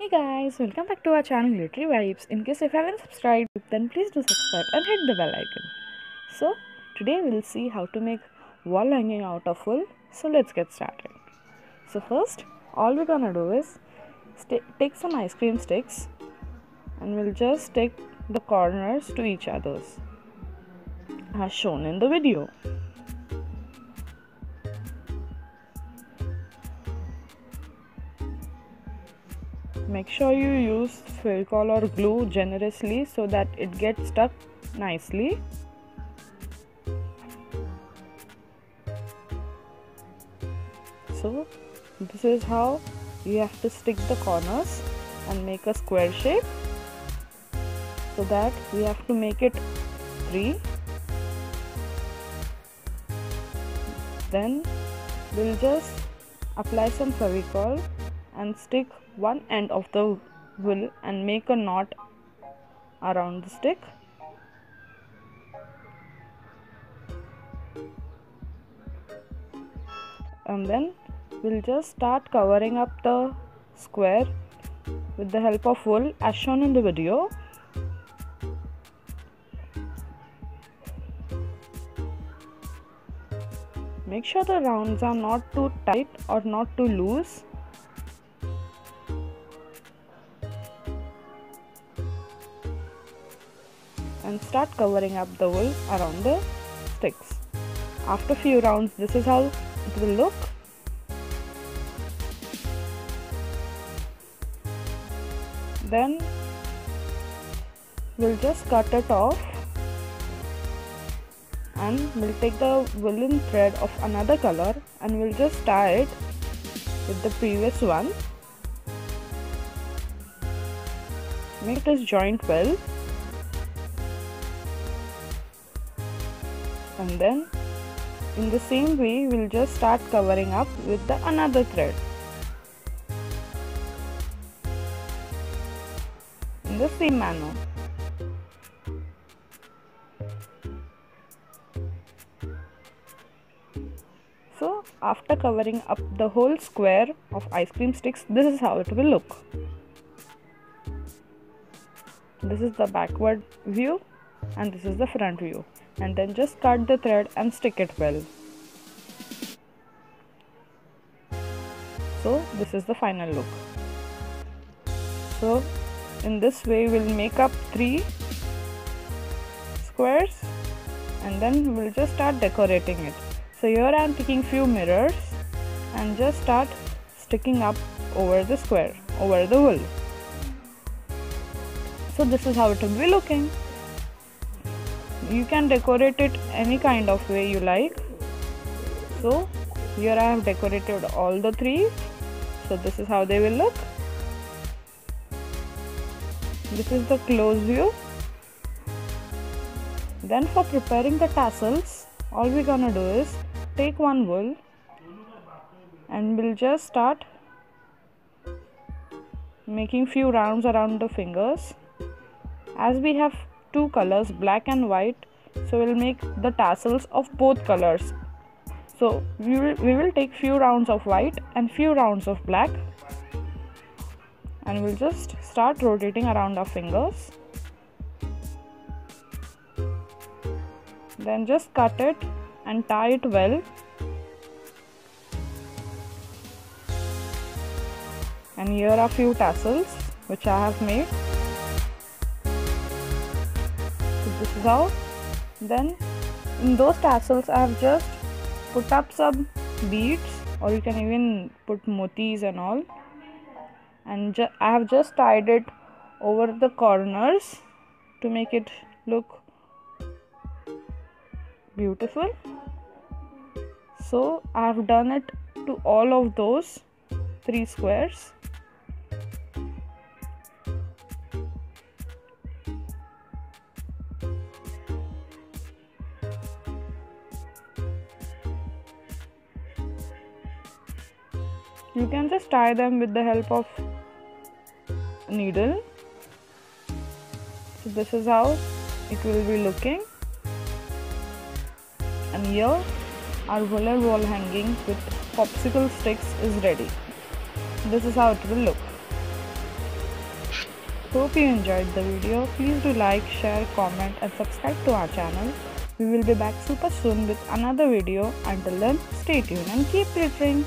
Hey guys, welcome back to our channel Glittery Vibes. In case if you haven't subscribed, then please do subscribe and hit the bell icon. So, today we'll see how to make wall hanging out of wool. So, let's get started. So, first, all we're gonna do is take some ice cream sticks and we'll just stick the corners to each other's as shown in the video. Make sure you use Fevicol or glue generously so that it gets stuck nicely. So this is how you have to stick the corners and make a square shape so that we have to make it 3 then we'll just apply some Fevicol and stick one end of the wool and make a knot around the stick. And then we'll just start covering up the square with the help of wool as shown in the video. Make sure the rounds are not too tight or not too loose and start covering up the wool around the sticks. After few rounds this is how it will look. Then we'll just cut it off and we'll take the woolen thread of another color and we'll just tie it with the previous one. Make this joint well and then in the same way we'll just start covering up with the another thread. In the same manner. So after covering up the whole square of ice cream sticks this is how it will look. This is the backward view and this is the front view and then just cut the thread and stick it well. So this is the final look. So in this way we'll make up three squares and then we'll just start decorating it. So here I am taking few mirrors and just start sticking up over the square over the wool. So this is how it will be looking you can decorate it any kind of way you like. So here I have decorated all the three. So this is how they will look. This is the close view. Then for preparing the tassels all we're gonna do is take one wool and we'll just start making few rounds around the fingers. As we have two colors black and white. So we'll make the tassels of both colors. So we will we will take few rounds of white and few rounds of black. And we'll just start rotating around our fingers. Then just cut it and tie it well. And here are few tassels which I have made this is how then in those tassels I have just put up some beads or you can even put motis and all. And I have just tied it over the corners to make it look beautiful. So I have done it to all of those three squares you can just tie them with the help of needle so this is how it will be looking and here our woolen wall hanging with popsicle sticks is ready this is how it will look Hope you enjoyed the video. Please do like, share, comment and subscribe to our channel. We will be back super soon with another video. Until then, stay tuned and keep glittering.